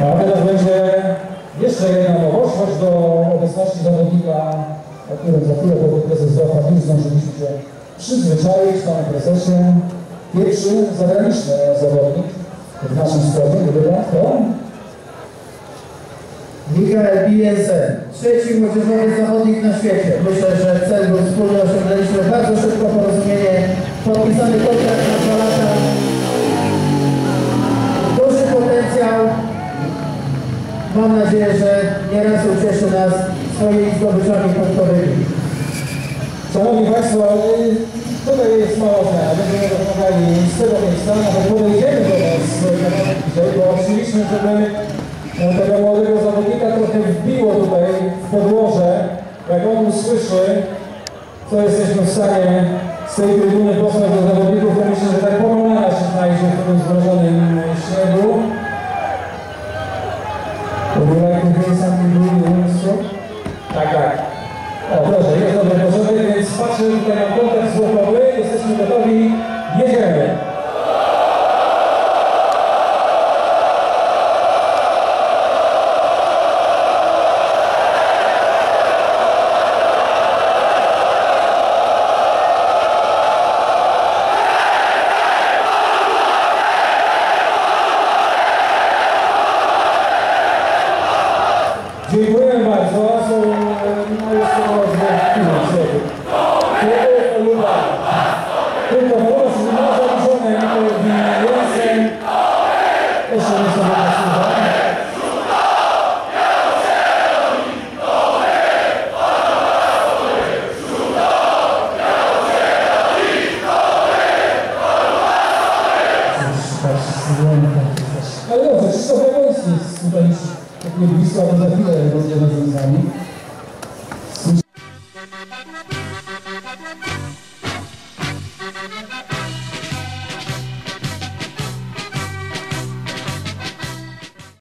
A teraz będzie jeszcze jedna nowość, do obecności zawodnika, o którym za chwilę powie prezes Rafał nie zdążyliśmy się przyzwyczaić, panie prezesie. Pierwszy zagraniczny zawodnik w naszym składzie, wygląda to Mikael Bielsen, trzeci młodzieżowy zawodnik na świecie. Myślę, że cel był wspólny, osiągnęliśmy bardzo szybko porozumienie, podpisany kontrakt Mam nadzieję, że nieraz ucieszy nas swoimi zdobyczami punktowymi. Szanowni Państwo, y, tutaj jest mała zmiana. Będziemy rozmawiali z tego miejsca, nawet podejdziemy do Was kawałek bliżej, bo chcieliśmy, żeby e, tego młodego zawodnika trochę wbiło tutaj w podłoże. Jak on usłyszy, co jesteśmy w stanie z tej trybuny posłać do zawodników, to myślę, że tak pomolana Would you like to hear something really? Tak, tak. O, proszę, jest dobry porządek, więc patrzę tutaj na kontekst złotowy, jesteśmy gotowi, Ale dobrze, Krzysztof Jawoński jest tutaj tak nie blisko, ale za chwilę nami.